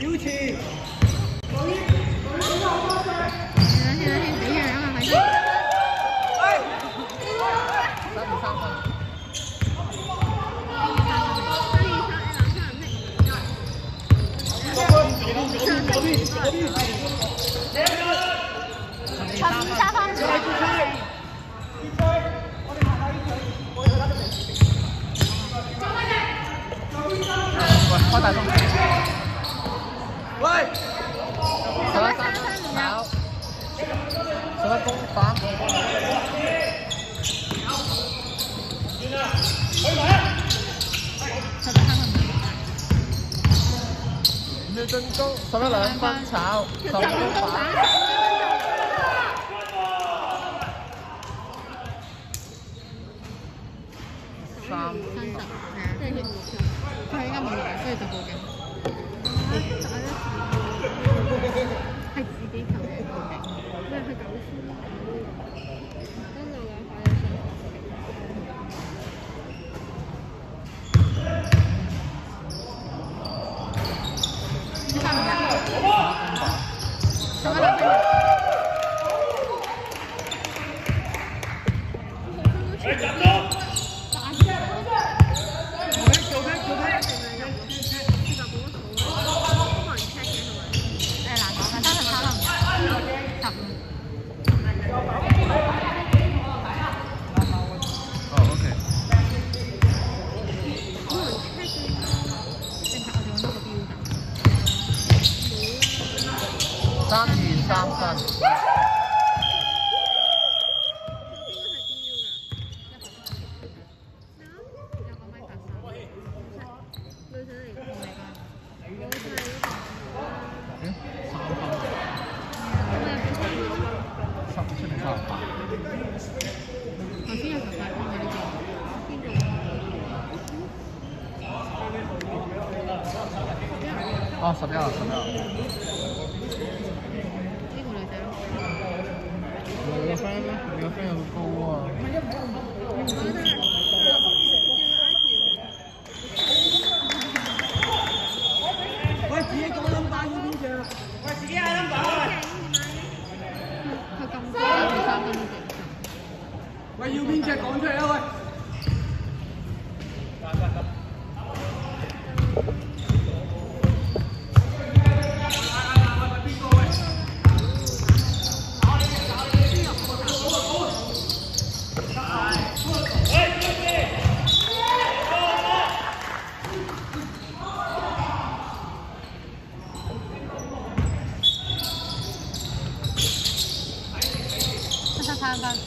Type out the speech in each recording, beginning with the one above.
Hiếu Chi Chấm xa phân 進攻，十。一兩分炒，十。一攻反。三三十，係啊，佢依家冇嘅，所以就報警。係自己求嘅報警。咩係九千？跟住兩塊有想。三唔入。十一兩分。誒難講嘅，三十三分唔入，十五。哦，OK。定係我哋揾多個標準。三二三分。嗯，三分。十出定三十八？頭先有十八分嘅呢哦，十一啊，十一啊。個，呢個女仔咯。你個 friend 咧？你個 friend 有個高啊？喂，自己講 number 要邊隻？喂，自己嗌 number 喂。佢咁高，佢三分都勁。喂，要邊隻講出嚟啊喂！七七三看看入。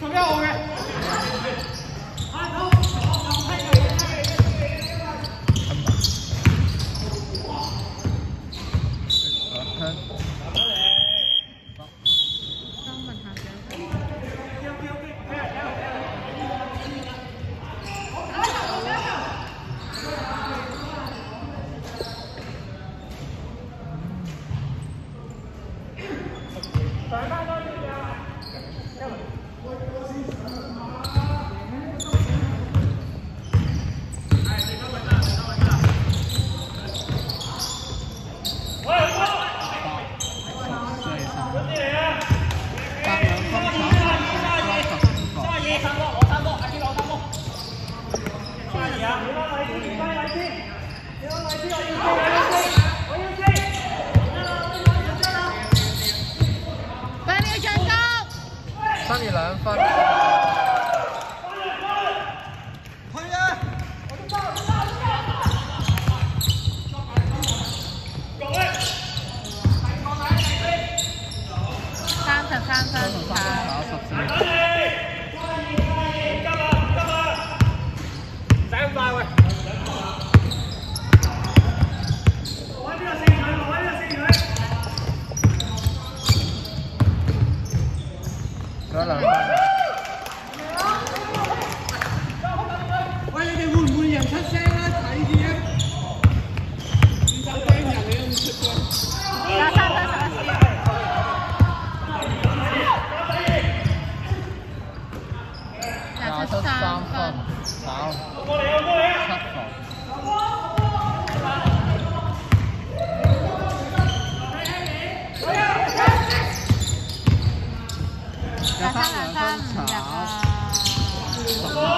十一號嘅。香。三分下獎。八兩分炒三十五個。喂，你要進攻。三二兩分。去啊！三十三分，炒係。十四。仲有兩分。喂，你哋會唔會人出聲啊？睇住啊！唔使驚人，你都唔出聲。廿三分十一三分炒七防。廿三兩分唔入啊！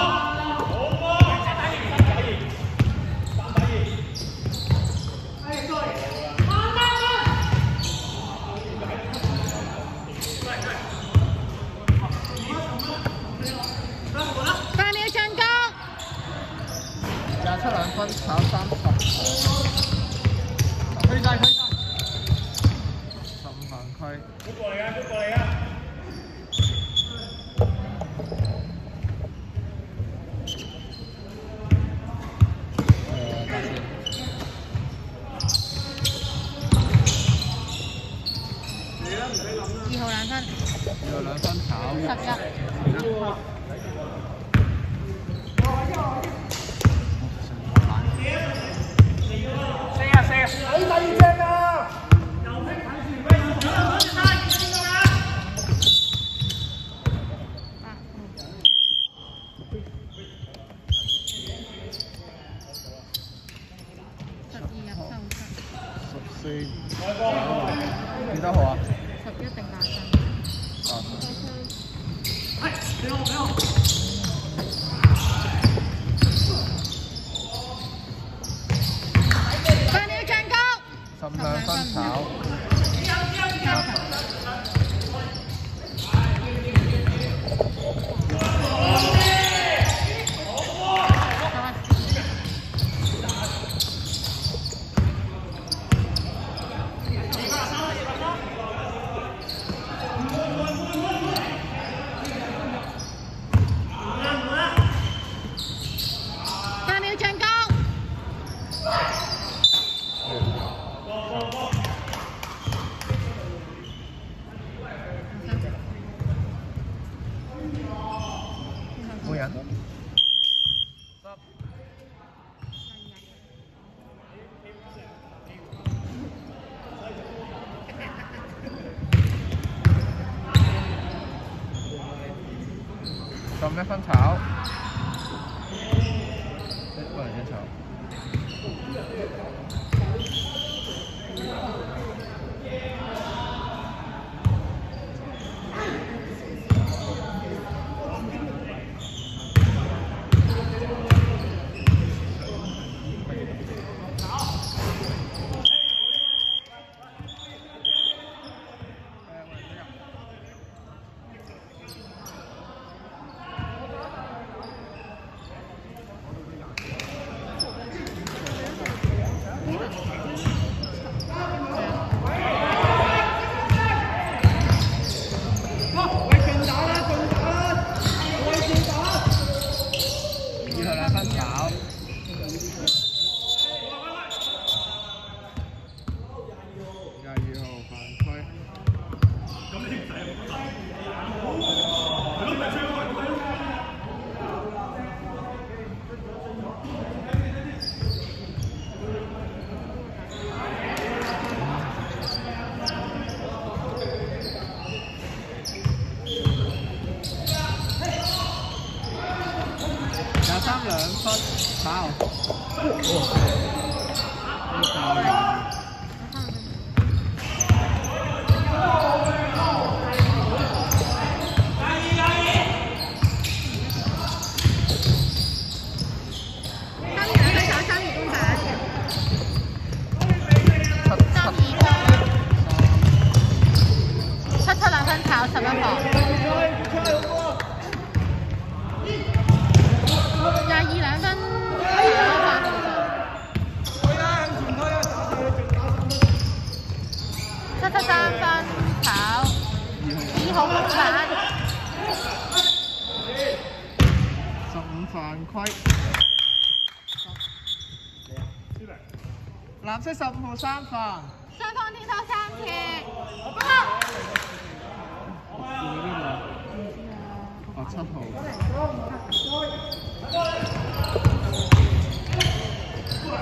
八秒進攻，廿七兩分炒三十，推晒推晒，十五犯規。誒，等先。二號兩分，有兩分炒十一。八十二入抽七，十四，幾多號啊？十一定八分。啊，八秒進攻，十五兩分炒三球。八秒進攻，冇人。十一分炒，一個人一炒。喂，盡打啦，盡打啦，喂，盡打。二號兩分炒，廿二號犯規。廿三兩分炒，呢個廿三二兩分炒三二公板，七三二七分，七七兩分炒十一號，廿二兩分炒八號，七七三分炒二號公板，十五犯規。藍色十五號三犯，雙方天到呢個，哦七號，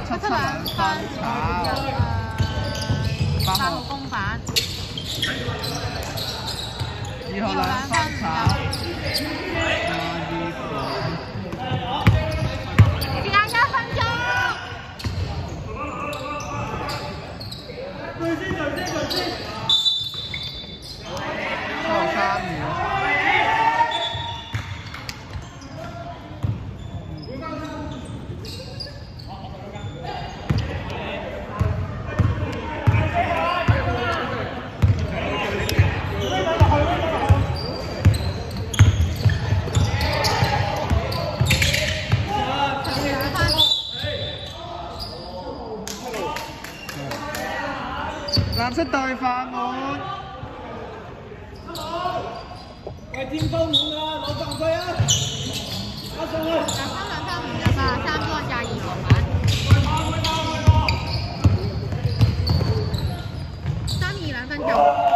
七七兩分炒八號公板，二號兩分 네. 識對飯碗。喂，天豐滿啊，攞啊！打上去。三個廿二個板。三二兩分鐘。